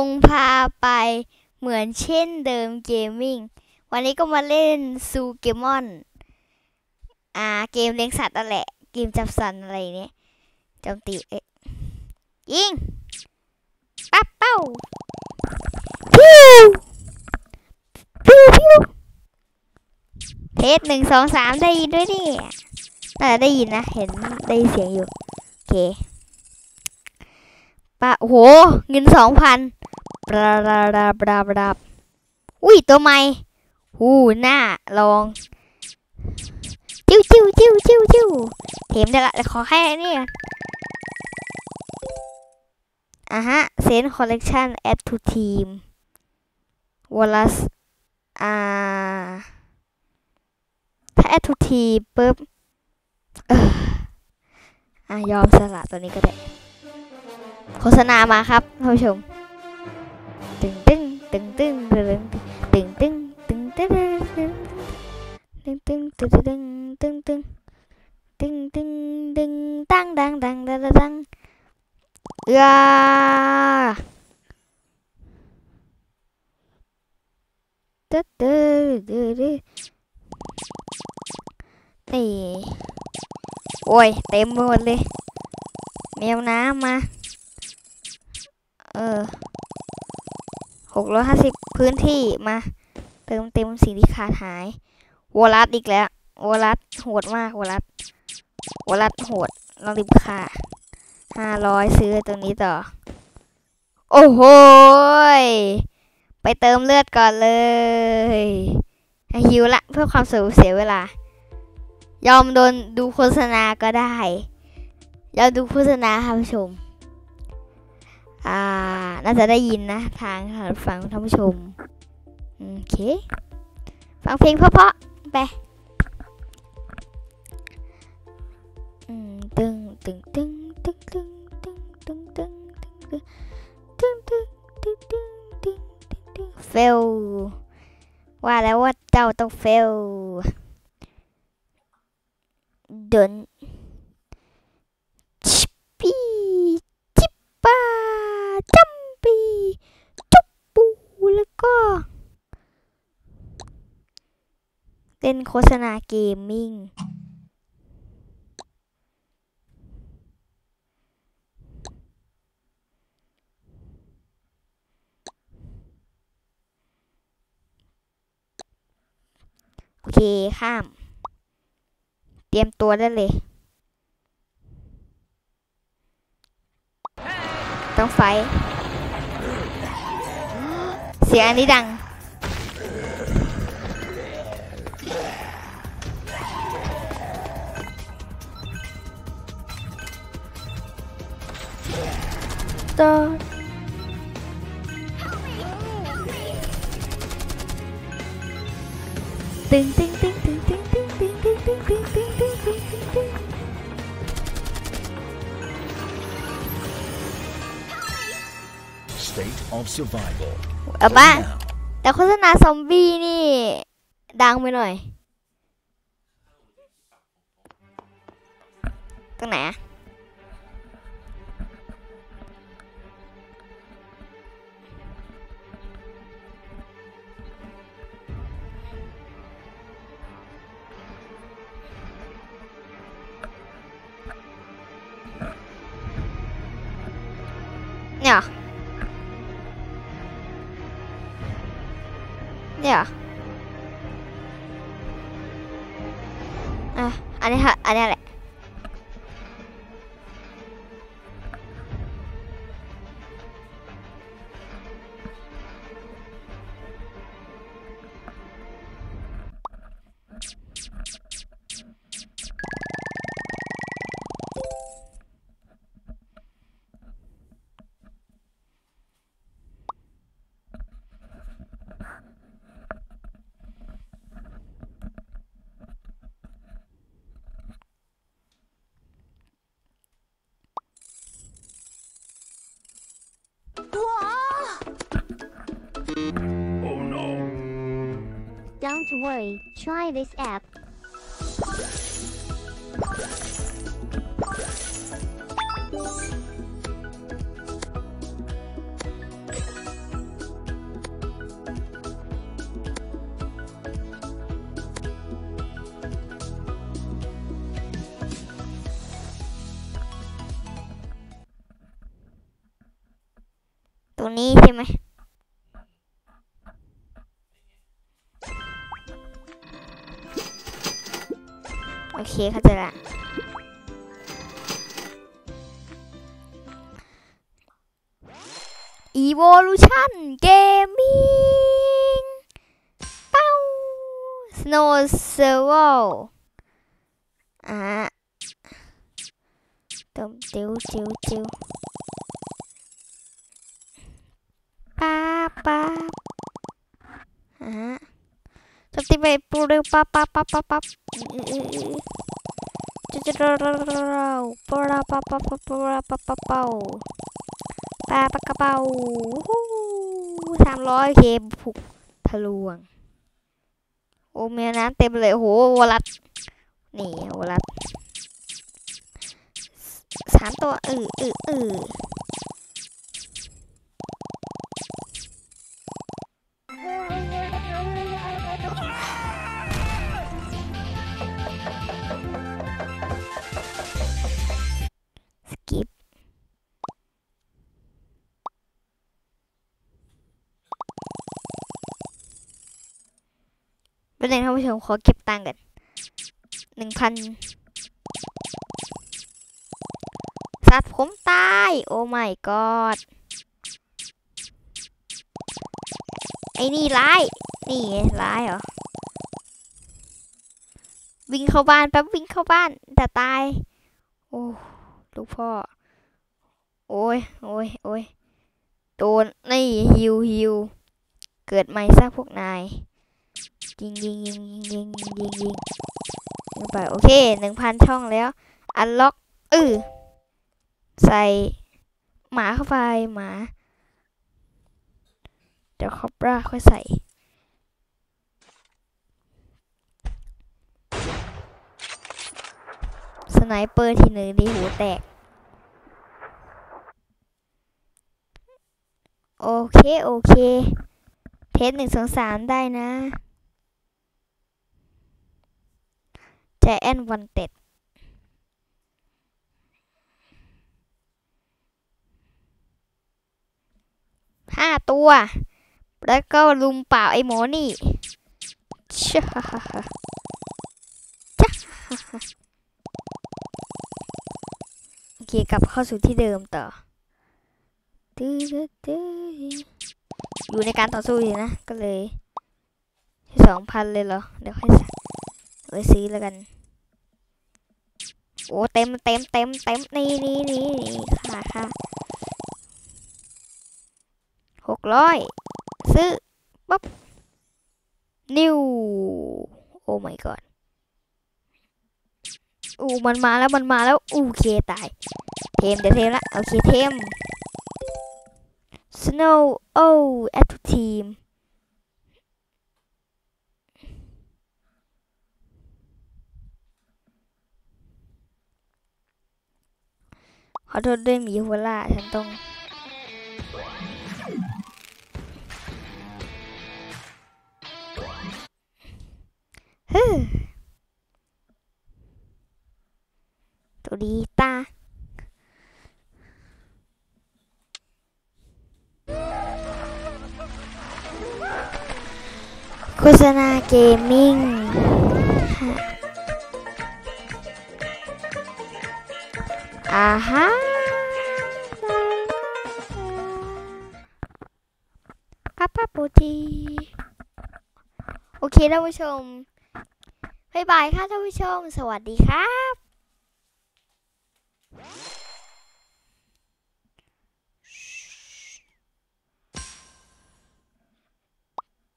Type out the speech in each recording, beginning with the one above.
งพาไปเหมือนเช่นเดิมเกมมิ่ง วันนี้ก็มาเล่นซูเกมอน อ่า เกมเลี้ยงสัตว์นั่นแหละ เกมจับสันอะไรเนี้ยจมตีเอ๊ะยิงปั๊บเป้าพิวพิวพิวเทสหนึ่งสองสามได้ยินด้วยนี่น่ได้ยินนะ เห็นได้ยินเสียงอยู่ โอเค ปะโอ้โห เงินสองพันบลาบลาบลาบลาบลาอุ้ยตัวใหม่หูหน้าลองจิ้วจิ้วจิ้วจิ้วจิ้วเทมได้ละแต่ขอแค่นี้อะฮะเซนคอลเลกชันแอดทูทีมวอลลัสอ่าถ้าแอดทูทีปุ๊บอ่ออะยอมสละตัวนี้ก็ได้ โฆษณามาครับท่านผู้ชมตึงตึงตึงตึงตึงตึงตึงตึงตึงตึงตึงตึงตึงตึงตึงตึงตึงตึงตังดังดังดังดังเอือตึ๊ดตึ๊ดตึ๊ดตึ๊ดนี่โอ้ยเต็มไปหมดเลยแมวน้ำมา เออหกร้อยห้าสิบพื้นที่มาเติมเต็มสิ่งที่ขาดหายวอลัสอีกแล้ววอลัสโหดมากวอลัสวอลัสโหดลองรีบค่าห้าร้อยซื้อตัวนี้ต่อ โอ้โหไปเติมเลือดก่อนเลยหิวละเพื่อความสะดวกเสียเวลา ยอมโดนดูโฆษณาก็ได้ ยอมดูโฆษณาค่ะผู้ชม อ่า น่าจะได้ยินนะ ทางฟังท่านผู้ชม โอเค ฟังเพลงเพราะๆไปตึงตึงตึงตึงตึงตึงตึงตึงตึงตึงตึงตึงตึงตึงตึงตึงเฟลว่าแล้วว่าเจ้าต้องเฟลเดินชิปปี้จิปป้าจัมปีจุบปูแล้วก็ เล่นโฆษณาเกมมิ่ง โอเค ข้าม เตรียมตัวได้เลย ต้องไฟ เสียงอันนี้ดัง ต่อตึงตึงตึงตึงตึงตึงตึงตึงตึงตึงตึงตึงตึงตึงตึง State of Survival. เอาบ้า Now, แต่โฆษณาซอมบี้นี่ ดังไปหน่อยตรงไหนอะ では。あ、あれ、あれあれ。Oh, Don't worry, try this app. รงนี้ใช่ไหมโอเคเข้าใจละ evolution gaming เป้า snow serval อะเติมเจียวเจียวเจียว ปั๊บฮะสติไปปูเร็วปั๊บปั๊บปั๊บปั๊บปั๊บจะจะเราเราเราปูเราปั๊บปั๊บปั๊บปูเราปั๊บปั๊บปป๊าปลาป๊ากระเป๋าสามร้อยเคผูกทะลวง โอ้เมียน้ำเต็มเลยโหวอลัดนี่วอลัดสามตัวอืออืออือ สกิปเป็นไงท่านผู้ชมขอเก็บตังค์กันหนึ่งพันสัตว์ผมตาย โอ้ my god ไอ้ อ้นี่ร้าย นี่ร้ายเหรอ วิ่งเข้าบ้านแป๊บวิ่งเข้าบ้าน แต่ตาย โอ้ลูกพ่อ โอ้ยโอ้ยโอ้ยโดนนี่ฮิวฮิวเกิดใหม่ซะพวกนายยิงยิงยิงยิงยิงยิงยิงยิงไปโอเคหนึ่งพันช่องแล้ว unlock เออใส่หมาเข้าไปหมา เดี๋ยวคอปราค่อยใส่ sniper ทีหนึ่งดีหูแตก โอเค โอเค เทสหนึ่งสองสามได้นะใจแอนวันเต็ดห้าตัว แล้วก็ลุมเปล่าไอ้หมอนี่ช่าจ้าโอเคกลับเข้าสู่ที่เดิมต่อ อยู่ในการต่อสู้อยู่นะ ก็เลยสองพันเลยเหรอ เดี๋ยวค่อยสั่งไว้ซื้อแล้วกัน โอ้เต็มเต็มเต็มเต็มนี่นี่นี่นี่ค่ะค่ะหกร้อย ซื้อปั๊บนิวโอ้ my god อู้มันมาแล้วมันมาแล้วโอเคตาย เทมเดี๋ยวเทมละโอเคเทม Snow Oh at team ขอโทษด้วยหมีหัวล่าฉันต้อง ดีตาโฆษณาเกมมิ่งอาฮะป้าป้าปูจีโอเคท่านผู้ชม บ๊ายบายค่ะท่านผู้ชม สวัสดีครับ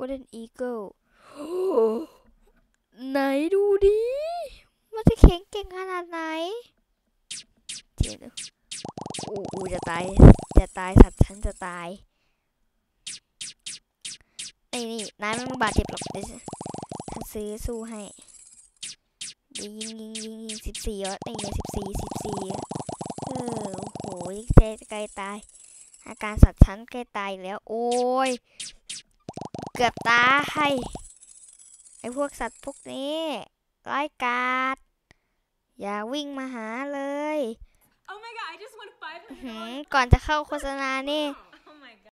Golden Eagle ไหนดูดิ มันจะแข็งเก่งขนาดไหนเดี๋ยวนะโอ้โหจะตาย จะตายสัตว์ฉันจะตายนี่นี่นายไม่บาดเจ็บหรอกเดี๋ยวฉันซื้อสู้ให้เดี๋ยวยิงยิงยิงยิงสิบสี่อะนี่สิบสี่สิบสี่เออโอ้โหยิ่งเจ๊ใกล้ตาย อาการสัตว์ฉันใกล้ตายแล้ว โอ้ย เกือบตายไอพวกสัตว์พวกนี้ร้ายกาจอย่าวิ่งมาหาเลย Oh my god, I just won อื้อหือ $500. ก่อนจะเข้าโฆษณานี่ Wow.